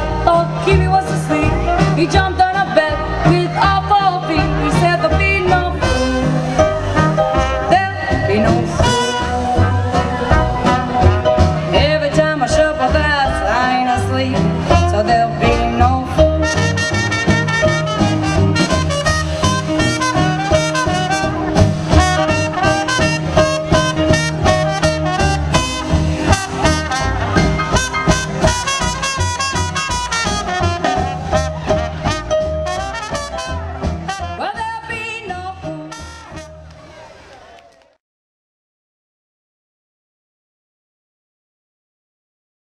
cat thought Kiwi was asleep. He jumped on a bed with all four feet. He said there'll be no food. There'll be no food. Every time I shuffle that I ain't asleep.